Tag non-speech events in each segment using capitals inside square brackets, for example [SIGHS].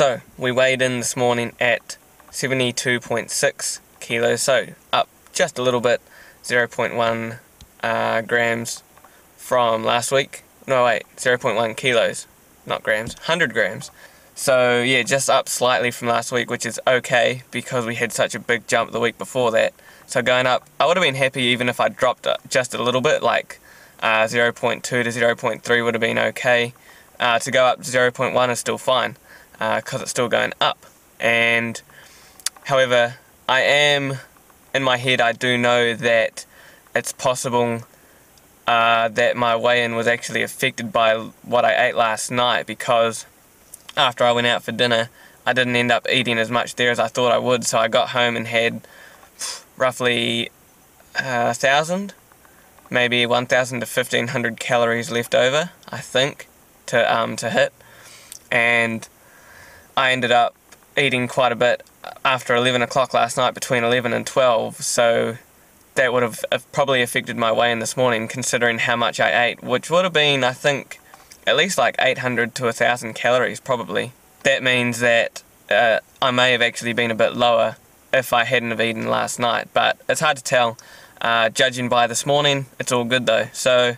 So, we weighed in this morning at 72.6 kilos, so up just a little bit, 0.1 uh, grams from last week. No, wait, 0.1 kilos, not grams, 100 grams. So, yeah, just up slightly from last week, which is okay because we had such a big jump the week before that. So, going up, I would have been happy even if I dropped just a little bit, like uh, 0.2 to 0.3 would have been okay. Uh, to go up to 0.1 is still fine because uh, it's still going up. And however, I am in my head, I do know that it's possible uh, that my weigh-in was actually affected by what I ate last night because after I went out for dinner, I didn't end up eating as much there as I thought I would. So I got home and had roughly uh, a thousand, maybe 1,000 to 1,500 calories left over, I think, to um, to hit, and I ended up eating quite a bit after 11 o'clock last night, between 11 and 12. So that would have probably affected my weigh in this morning, considering how much I ate, which would have been, I think, at least like 800 to 1,000 calories, probably. That means that uh, I may have actually been a bit lower if I hadn't have eaten last night, but it's hard to tell. Uh, judging by this morning, it's all good though. So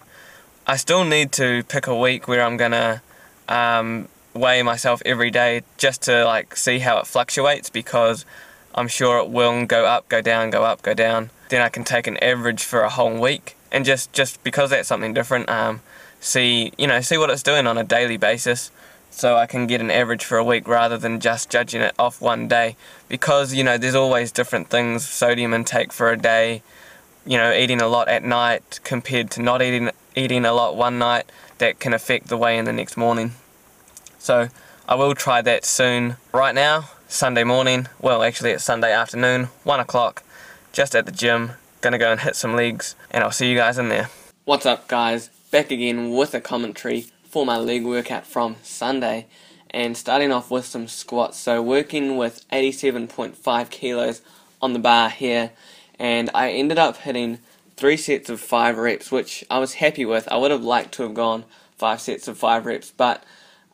I still need to pick a week where I'm gonna um, weigh myself every day just to like see how it fluctuates because I'm sure it will go up, go down, go up, go down. Then I can take an average for a whole week and just just because that's something different, um, see you know see what it's doing on a daily basis, so I can get an average for a week rather than just judging it off one day because you know there's always different things sodium intake for a day, you know eating a lot at night compared to not eating eating a lot one night that can affect the weigh in the next morning. So I will try that soon. Right now, Sunday morning, well actually it's Sunday afternoon, 1 o'clock, just at the gym, gonna go and hit some legs, and I'll see you guys in there. What's up guys, back again with a commentary for my leg workout from Sunday, and starting off with some squats, so working with 87.5 kilos on the bar here, and I ended up hitting three sets of five reps, which I was happy with. I would have liked to have gone five sets of five reps, but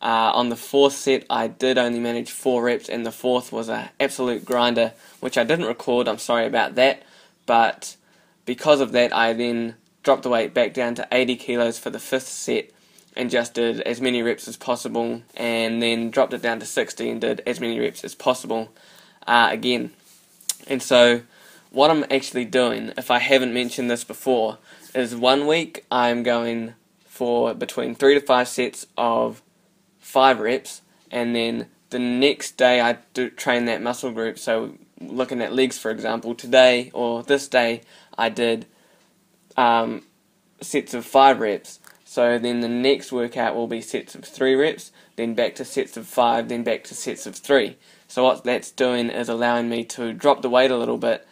uh, on the fourth set, I did only manage four reps, and the fourth was an absolute grinder, which I didn't record. I'm sorry about that, but because of that, I then dropped the weight back down to 80 kilos for the fifth set and just did as many reps as possible, and then dropped it down to 60 and did as many reps as possible uh, again. And so, what I'm actually doing, if I haven't mentioned this before, is one week I'm going for between three to five sets of five reps, and then the next day I do train that muscle group. So looking at legs, for example, today or this day I did um, sets of five reps. So then the next workout will be sets of three reps, then back to sets of five, then back to sets of three. So what that's doing is allowing me to drop the weight a little bit,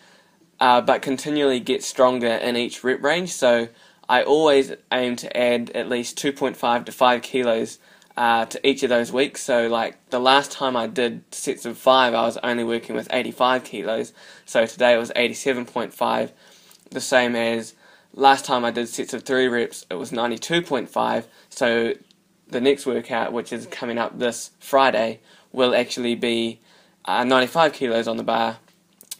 uh, but continually get stronger in each rep range. So I always aim to add at least 2.5 to 5 kilos uh, to each of those weeks. So, like the last time I did sets of five, I was only working with 85 kilos. So today it was 87.5, the same as last time I did sets of three reps, it was 92.5. So the next workout, which is coming up this Friday, will actually be uh, 95 kilos on the bar.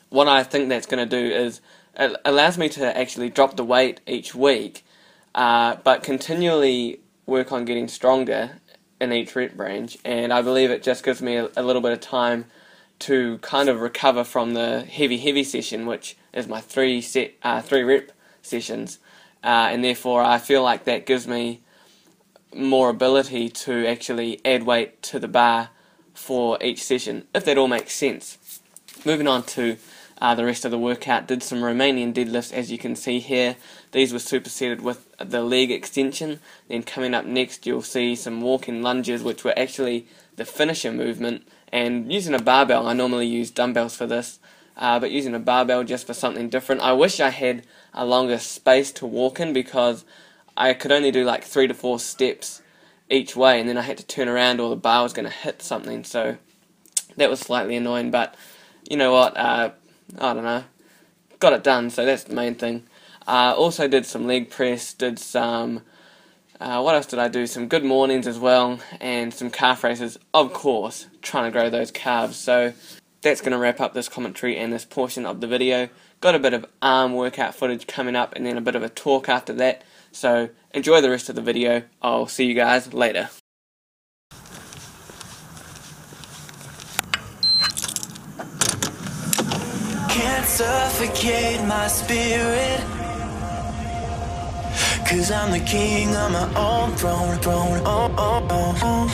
What I think that's going to do is it allows me to actually drop the weight each week, uh, but continually work on getting stronger in each rep range, and I believe it just gives me a, a, little bit of time to kind of recover from the heavy heavy session, which is my three set uh, three rep sessions, uh, and therefore I feel like that gives me more ability to actually add weight to the bar for each session, if that all makes sense. Moving on to uh, the rest of the workout, did some Romanian deadlifts as you can see here. These were supersetted with the leg extension. Then coming up next you'll see some walking lunges which were actually the finisher movement. And using a barbell, I normally use dumbbells for this, uh, but using a barbell just for something different. I wish I had a longer space to walk in because I could only do like three to four steps each way and then I had to turn around or the bar was going to hit something so that was slightly annoying but you know what uh, I don't know. Got it done, so that's the main thing. Uh, also did some leg press, did some Uh, what else did I do? Some good mornings as well, and some calf raises, of course, trying to grow those calves. So that's going to wrap up this commentary and this portion of the video. Got a bit of arm workout footage coming up, and then a bit of a talk after that. So enjoy the rest of the video. I'll see you guys later. Can't suffocate my spirit Cause I'm the king of my own throne, throne, oh, oh, oh, oh.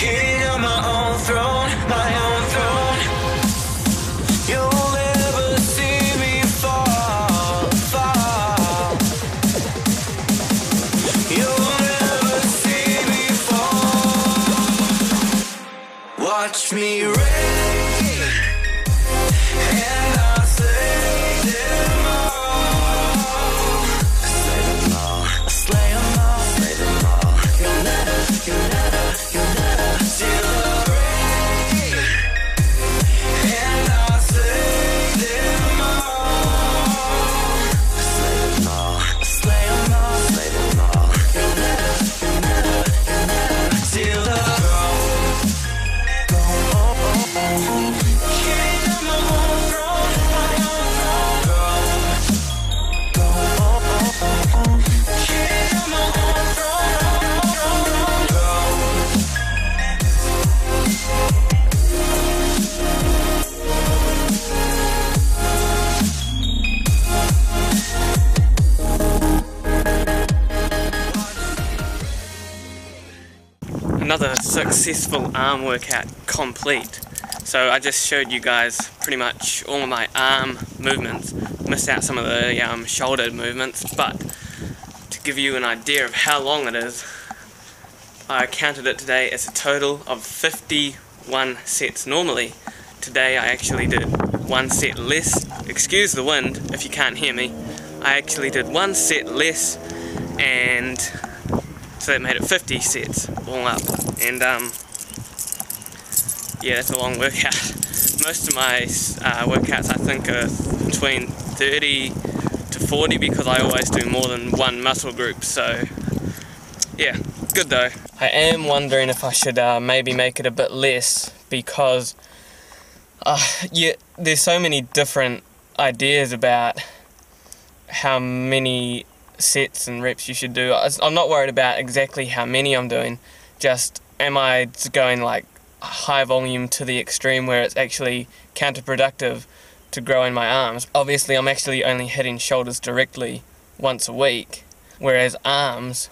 Another successful arm workout complete. So I just showed you guys pretty much all my arm movements, missed out some of the um, shoulder movements, but to give you an idea of how long it is, I counted it today as a total of 51 sets. Normally, today I actually did one set less. Excuse the wind if you can't hear me. I actually did one set less and so that made it 50 sets all up. And um, yeah, that's a long workout. [LAUGHS] Most of my uh, workouts I think are between 30 to 40 because I always do more than one muscle group. So yeah, good though. I am wondering if I should uh, maybe make it a bit less because uh, yeah, there's so many different ideas about how many sets and reps you should do. I'm not worried about exactly how many I'm doing, just am I going like high volume to the extreme where it's actually counterproductive to grow in my arms. Obviously, I'm actually only hitting shoulders directly once a week, whereas arms,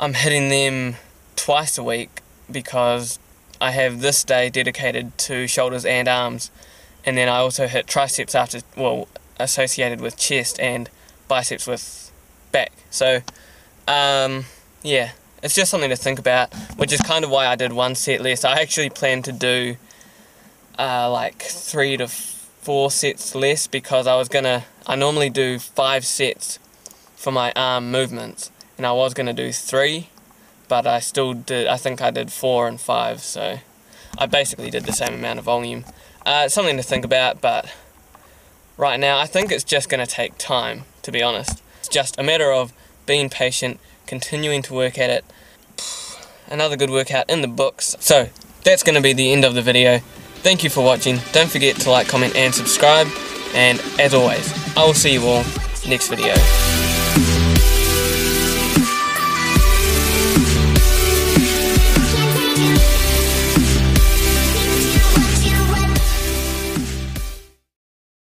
I'm hitting them twice a week because I have this day dedicated to shoulders and arms, and then I also hit triceps after, well, associated with chest and biceps with back. So, um, yeah, it's just something to think about, which is kind of why I did one set less. I actually planned to do uh, like three to four sets less because I was gonna, I normally do five sets for my arm movements, and I was gonna do three, but I still did, I think I did four and five, so I basically did the same amount of volume. Uh, it's something to think about, but right now I think it's just gonna take time, to be honest just a matter of being patient, continuing to work at it. [SIGHS] Another good workout in the books. So, that's going to be the end of the video. Thank you for watching. Don't forget to like, comment, and subscribe. And as always, I will see you all next video.